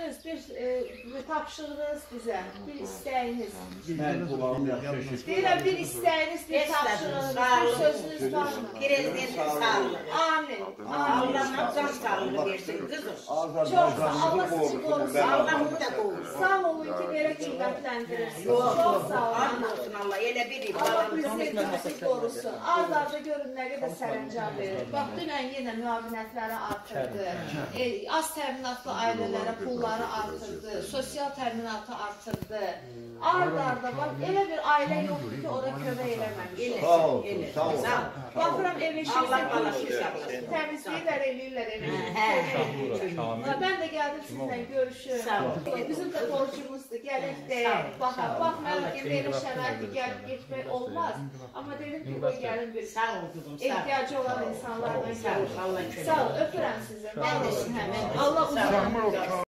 Sözünüz, bir e, bir tapşırığınız bizə, bir istəyiniz. Mən qulağım yaxşı eşit. Deyirəm, bir istəyiniz, bir tapşırığınız, sağ bir olun. sözünüz varmı? Prezidentin sağlığı. Amin. Amin. Allah'ın can sağlığı versin kızım. Çok sağ Allah sizi korusun. Allah da korusun. Sağ olun ki, belə qiymətləndirirsiniz. Yok Çok sağ olun. And olsun Allah. Elə bir Allah ibadet. bizi korusun. Arda görün nə qədər sərəncam verir. Bax, dünən yenə müavinətləri artırdı. E, az təminatlı ailələrə pulları artırdı. Sosial təminatı artırdı. Arda arda bax, elə bir ailə yoxdur ki, ora kömək eləməmiş. Elə. Sağ ol, sağ ol. Ol. Baxıram ev Allah bana işinizi şifa versin. təmizləyirlər, eləyirlər evi. Hə, Ha, Ben de geldim sizinle görüşürüm. Sağ ol. Bizim de Gəlib də baxa, baxmayaraq ki, belə şərait gəlib getmək olmaz. Amma dedim ki, bu gəlin bir sağ olduğum, ehtiyacı olan insanlardan gəlin. Sağ ol, öpürəm sizi. Mən də sizə. Allah uzun ömür versin.